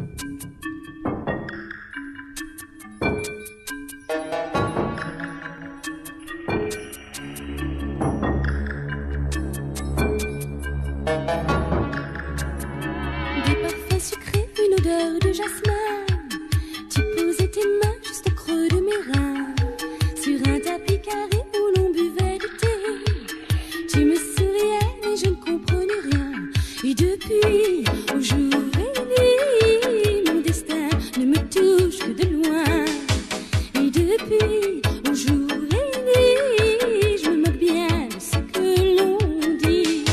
Des parfums sucrés, une odeur de jasmin. Tu posais tes mains juste au creux de mes reins. Sur un tapis carré où l'on buvait du thé. Tu me souriais, mais je ne comprenais rien. Et depuis, au jour me touche de loin. Et depuis, au jour et nuit, je me moque bien de ce que l'on dit.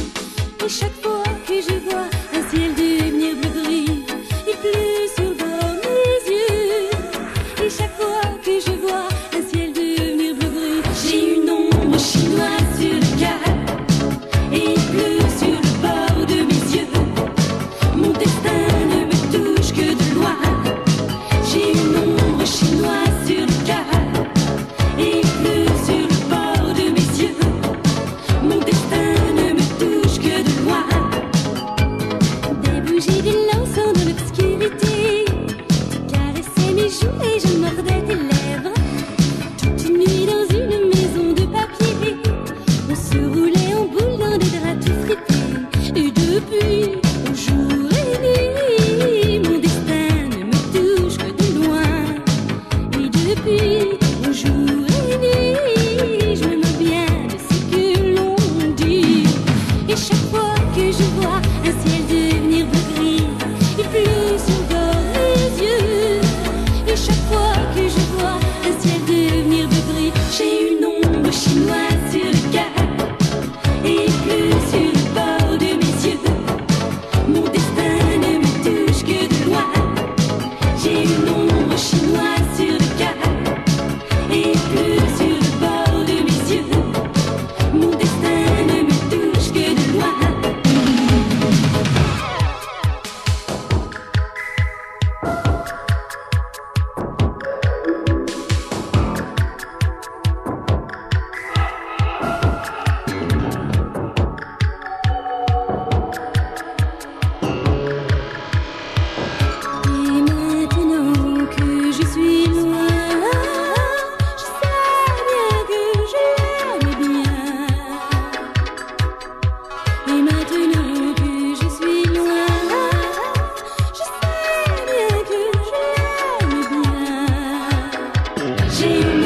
Et chaque fois que je vois depuis imagine